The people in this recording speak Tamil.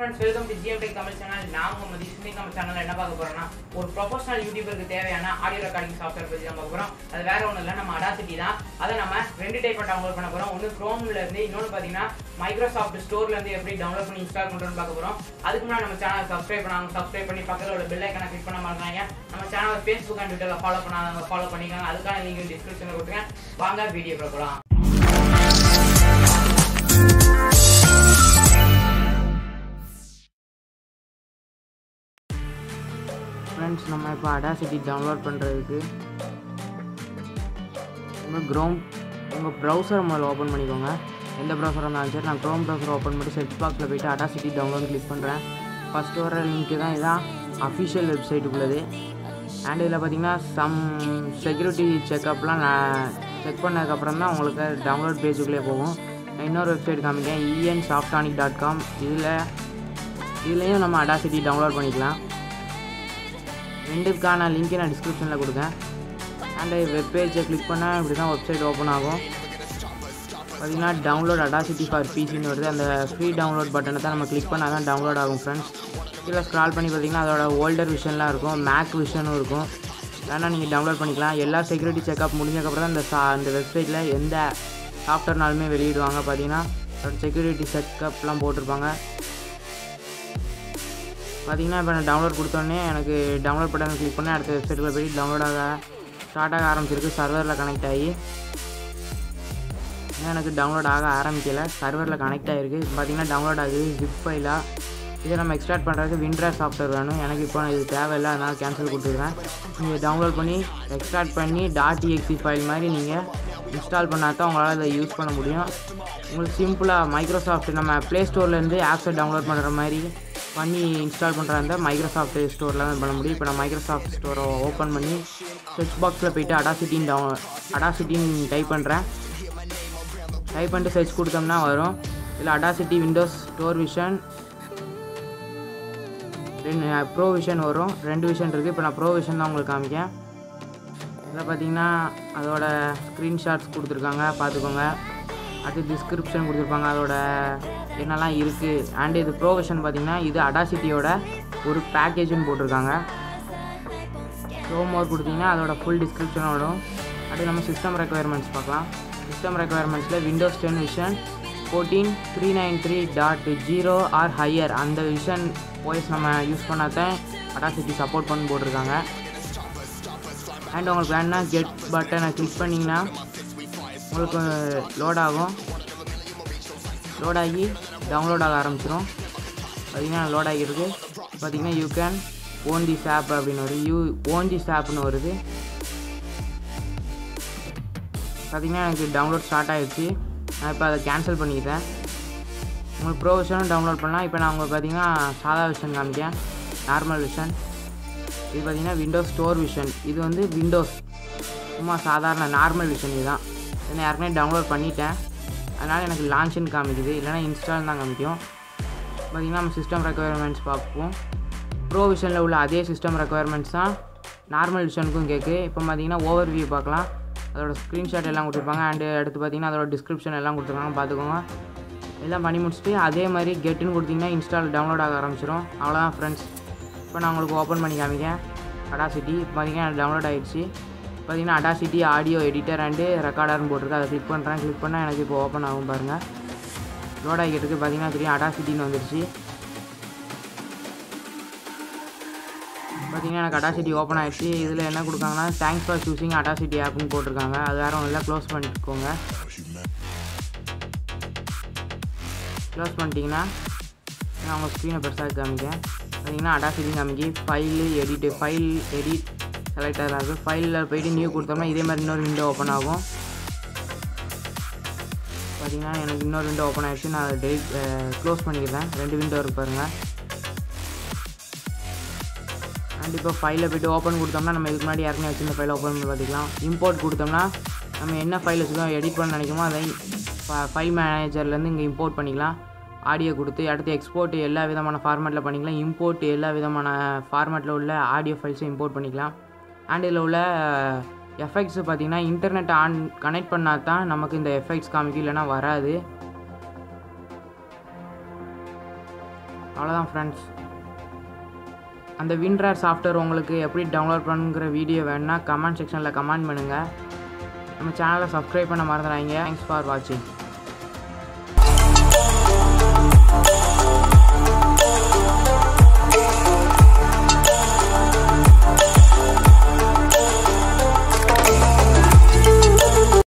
Friends welcome to GM tech Tamil channel நாங்கள் மதி இன்னைக்கு நம்ம சேனல்ல என்ன பார்க்க போகிறோம்னா ஒரு ப்ரொஃபஷனல் யூடியூபருக்கு தேவையான ஆடியோ ரெக்கார்டிங் சாஃப்ட்வேர் பற்றி தான் பார்க்க போகிறோம் அது வேற ஒன்றும் இல்லை நம்ம அடாசிட்டி தான். அதை நம்ம ரெண்டு டைப் டவுன்லோட் பண்ண போகிறோம் ஒன்று க்ரோம்லேருந்து இன்னொன்று பார்த்தீங்கன்னா மைக்ரோசாஃப்ட் ஸ்டோர்லேருந்து எப்படி டவுன்லோட் பண்ணி இன்ஸ்டால் பண்றோம்னு பார்க்க போகிறோம் அதுக்கு முன்னாடி நம்ம சேனல் சப்ஸ்கிரைப் பண்ணாங்க சப்ஸ்கிரைப் பண்ணி பக்கத்தில் உள்ள பெல் ஐக்கனை கிளிக் பண்ண மாட்டாங்க நம்ம சேனல் ஃபேஸ்புக் அண்ட் ட்விட்டரில் ஃபாலோ பண்ணாதவங்க ஃபாலோ பண்ணிக்கோங்க. அதுக்கான லிங்க் டிஸ்கிரிப்ஷனில் கொடுத்துருக்கேன். வாங்க வீடியோ பார்க்கலாம் ஃப்ரெண்ட்ஸ் நம்ம இப்போ அடாசிட்டி டவுன்லோட் பண்ணுறதுக்கு உங்கள் க்ரோம் உங்கள் ப்ரௌசர் முதல்ல ஓப்பன் பண்ணிக்கோங்க. எந்த ப்ரௌசராக இருந்தாலும் சரி நான் க்ரோம் ப்ரௌசர் ஓப்பன் பண்ணி செட் பாக்ஸில் போய்ட்டு அடாசிட்டி டவுன்லோட் கிளிக் பண்ணுறேன் ஃபஸ்ட்டு வர லிங்க்கு தான் இதுதான் அஃபிஷியல் வெப்சைட்டுக்குள்ளது அண்ட் இதில் பார்த்தீங்கன்னா சம் செக்யூரிட்டி செக்கப்லாம் நான் செக் பண்ணதுக்கப்புறம் தான் உங்களுக்கு டவுன்லோட் பேஜுக்குள்ளே போகும். நான் இன்னொரு வெப்சைட் காமிக்கேன் இஎன் சாஃப்டானிக் டாட் காம் இதில் இதுலேயும் நம்ம அடாசிட்டி டவுன்லோட் பண்ணிக்கலாம். ரெண்டுக்கான லிங்க்கை நான் டிஸ்கிரிப்ஷனில் கொடுக்கேன் அண்ட் வெப் பேஜை கிளிக் பண்ணால் இப்படி தான் வெப்சைட் ஓப்பன் ஆகும் பார்த்தீங்கன்னா டவுன்லோட் அடாசிட்டி ஃபார் பிசின்னு வருது. அந்த ஃப்ரீ டவுன்லோட் பட்டனை தான் நம்ம கிளிக் பண்ணால் தான் டவுன்லோட் ஆகும் ஃப்ரெண்ட்ஸ் கீழே ஸ்க்ரால் பண்ணி பார்த்தீங்கன்னா அதோட ஓல்டர் விஷன்லாம் இருக்கும். மேக் விஷனும் இருக்கும். வேணால் நீங்கள் டவுன்லோட் பண்ணிக்கலாம். எல்லா செக்யூரிட்டி செக்அப் முடிஞ்சக்கப்புறம் தான் இந்த சா அந்த வெப்சைட்டில் எந்த சாஃப்ட்வேர்னாலுமே வெளியிடுவாங்க. பார்த்தீங்கன்னா செக்யூரிட்டி செக்அப்லாம் போட்டிருப்பாங்க. பார்த்தீங்கன்னா இப்போ நான் டவுன்லோட் கொடுத்தோடனே எனக்கு டவுன்லோட் பட்டன் கிளிக் பண்ணி அடுத்த வெப்சைட்டில் போய் டவுன்லோட் ஆக ஸ்டார்ட் ஆக ஆரம்பிச்சிருக்கு. சர்வரில் கனெக்ட் ஆகி. ஏன்னா எனக்கு டவுன்லோட் ஆக ஆரம்பிக்கலை. சர்வரில் கனெக்ட் ஆகிருக்கு பார்த்தீங்கன்னா டவுன்லோட் ஆகுது. ஜிப் ஃபைலாக இதை நம்ம எக்ஸ்ட்ராக்ட் பண்ணுறதுக்கு விண்ட்ரா சாஃப்ட்வேர் வேணும். எனக்கு இப்போ இது தேவையில்லை. அதனால் கேன்சல் கொடுத்துருக்கேன் நீங்கள் டவுன்லோட் பண்ணி எக்ஸ்ட்ராக்ட் பண்ணி டாட் எக்ஸி ஃபைல் மாதிரி நீங்கள் இன்ஸ்டால் பண்ணால் தான் உங்களால் இதை யூஸ் பண்ண முடியும். உங்களுக்கு சிம்பிளாக மைக்ரோசாஃப்ட் நம்ம ப்ளே ஸ்டோர்லேருந்து ஆப்ஸை டவுன்லோட் பண்ணுற மாதிரி பண்ணி இன்ஸ்டால் பண்ணுறாங்க மைக்ரோசாஃப்ட் ஸ்டோரில் தான் பண்ண முடியும். இப்போ நான் மைக்ரோசாஃப்ட் ஸ்டோரை ஓப்பன் பண்ணி சர்ச் பாக்ஸில் போய்ட்டு அடாசிட்டின்னு டவுன் அடாசிட்டின்னு டைப் பண்ணுறேன் டைப் பண்ணிட்டு சர்ச் கொடுத்தோம்னா வரும். இதில் அடாசிட்டி விண்டோஸ் ஸ்டோர் விஷன் ரெண்டு ப்ரோ விஷன் வரும். ரெண்டு விஷன் இருக்குது இப்போ நான் ப்ரோ விஷன் தான் உங்களுக்கு காமிக்கேன். இதில் பார்த்தீங்கன்னா அதோட ஸ்க்ரீன்ஷாட்ஸ் கொடுத்துருக்காங்க. பார்த்துக்கோங்க அடுத்து டிஸ்கிரிப்ஷன் கொடுத்துருப்பாங்க. அதோட என்னெல்லாம் இருக்குது அண்ட் இது ப்ரோ விஷன் இது அடாசிட்டியோட ஒரு பேக்கேஜுன்னு போட்டிருக்காங்க. ப்ரோ மோர் கொடுத்தீங்கன்னா அதோட ஃபுல் டிஸ்கிரிப்ஷன் வரும். அது நம்ம சிஸ்டம் ரெக்குயர்மெண்ட்ஸ் பார்க்கலாம். System ரெக்குயர்மெண்ட்ஸில் Windows ten version fourteen three nine three dot zero or higher அந்த விஷன் வாய்ஸ் நம்ம யூஸ் பண்ணாதான் அடாசிட்டி சப்போர்ட் பண்ணி போட்டிருக்காங்க. அண்ட் உங்களுக்கு வேணுன்னா கெட் பட்டனை கிளிக் பண்ணிங்கன்னா உங்களுக்கு லோட் ஆகும். லோட் ஆகி டவுன்லோட் ஆக ஆரம்பிச்சிடும் பார்த்திங்கன்னா லோட் ஆகிருக்கு பார்த்தீங்கன்னா you can open the app அப்படின்னு வருது. யூ ஓன் தி ஆப்னு வருது. பார்த்தீங்கன்னா எனக்கு டவுன்லோட் ஸ்டார்ட் ஆகிடுச்சு நான் இப்போ அதை கேன்சல் பண்ணிக்கிட்டேன் உங்களுக்கு ப்ரோ விஷனும் டவுன்லோட் பண்ணலாம். இப்போ நான் உங்களுக்கு பார்த்தீங்கன்னா சாதா விஷன் காமிக்கேன் நார்மல் விஷன் இது பார்த்தீங்கன்னா விண்டோஸ் ஸ்டோர் விஷன் இது வந்து விண்டோஸ் சும்மா சாதாரண நார்மல் விஷன் இதுதான். நான் ஏற்கனவே டவுன்லோட் பண்ணிட்டேன். அதனால் எனக்கு லான்ச்சுன்னு காமிக்குது. இல்லைனா இன்ஸ்டால் தான் காமிக்கும். பார்த்திங்கன்னா நம்ம சிஸ்டம் ரெக்குயர்மெண்ட்ஸ் பார்ப்போம். ப்ரோ விஷனில் உள்ள அதே சிஸ்டம் ரெக்குயர்மெண்ட்ஸ் தான் நார்மல் விஷனுக்கும் கேட்கு இப்போ பார்த்தீங்கன்னா ஓவர் வியூ பார்க்கலாம். அதோட ஸ்க்ரீன்ஷாட் எல்லாம் கொடுத்துருப்பாங்க. அண்டு அடுத்து பார்த்தீங்கன்னா அதோட டிஸ்கிரிப்ஷன் எல்லாம் கொடுத்துருக்காங்க. பார்த்துக்கோங்க. எல்லாம் பண்ணி முடிச்சுட்டு அதே மாதிரி கெட்டுன்னு கொடுத்தீங்கன்னா இன்ஸ்டால் டவுன்லோட் ஆக ஆரம்பிச்சிடும் அவ்வளோதான் ஃப்ரெண்ட்ஸ் இப்போ நான் உங்களுக்கு ஓப்பன் பண்ணி காமிக்கேன் அடாசிட்டி பார்த்தீங்கன்னா டவுன்லோட் ஆகிடுச்சு பார்த்தீங்கன்னா அடாசிட்டி ஆடியோ எடிட்டர் அண்டு ரெக்கார்டர்னு போட்டிருக்கு. அதை கிளிக் பண்ணுறேன் கிளிக் பண்ணால் எனக்கு இப்போ ஓப்பன் ஆகும் பாருங்கள் லோட் ஆகிட்டு இருக்குது பார்த்தீங்கன்னா தெரியும் அடாசிட்டின்னு வந்துடுச்சு பார்த்தீங்கன்னா எனக்கு அடாசிட்டி ஓப்பன் ஆகிடுச்சு இதில் என்ன கொடுக்காங்கன்னா தேங்க்ஸ் ஃபார் சூஸிங் அடாசிட்டி ஆப்னு போட்டிருக்காங்க. அது வேறு இல்லை. க்ளோஸ் பண்ணிக்கோங்க. க்ளோஸ் பண்ணிட்டீங்கன்னா நான் உங்கள் ஸ்க்ரீனை பெருசாக காமிக்கேன் பார்த்தீங்கன்னா Audacity காமிக்கி file edit file edit select இருக்குது ஃபைலில் போயிட்டு நியூ கொடுத்தோம்னா இதே மாதிரி இன்னொரு விண்டோ ஓப்பன் ஆகும். பார்த்தீங்கன்னா எனக்கு இன்னொரு விண்டோ ஓப்பன் ஆகிடுச்சு நான் டெலிட் க்ளோஸ் பண்ணிக்கிறேன். ரெண்டு விண்டோ இருக்கு பாருங்கள் அண்ட் இப்போ ஃபைலில் போய்ட்டு ஓப்பன் கொடுத்தோம்னா நம்ம இதுக்கு முன்னாடி ஏற்கனவே வச்சிருந்த ஃபைலை ஓப்பன் பண்ணி பார்த்துக்கலாம். இம்போர்ட் கொடுத்தோம்னா நம்ம என்ன ஃபைல் வச்சுக்கோம் எடிட் பண்ண நினைக்குமோ அதை ஃபைல் மேனேஜர்லேருந்து இங்கே இம்போர்ட் பண்ணிக்கலாம். ஆடியோ கொடுத்து அடுத்து எக்ஸ்போர்ட் எல்லா விதமான ஃபார்மேட்டில் பண்ணிக்கலாம். இம்போர்ட் எல்லா விதமான ஃபார்மேட்டில் உள்ள ஆடியோ ஃபைல்ஸும் இம்போர்ட் பண்ணிக்கலாம். அண்ட் இதில் உள்ள எஃபெக்ட்ஸ் பார்த்திங்கன்னா இன்டர்நெட் ஆன் கனெக்ட் பண்ணால் தான் நமக்கு இந்த எஃபெக்ட்ஸ் காமிக்கும் இல்லைனா வராது. அவ்வளோதான் ஃப்ரெண்ட்ஸ் அந்த விண்ட்ரேர் சாஃப்ட்வேர் உங்களுக்கு எப்படி டவுன்லோட் பண்ணுங்கிற வீடியோ வேணுன்னா கமெண்ட் செக்ஷனில் கமெண்ட் பண்ணுங்கள் நம்ம சேனலை சப்ஸ்கிரைப் பண்ண மறந்துடாங்க தேங்க்ஸ் ஃபார் வாட்சிங்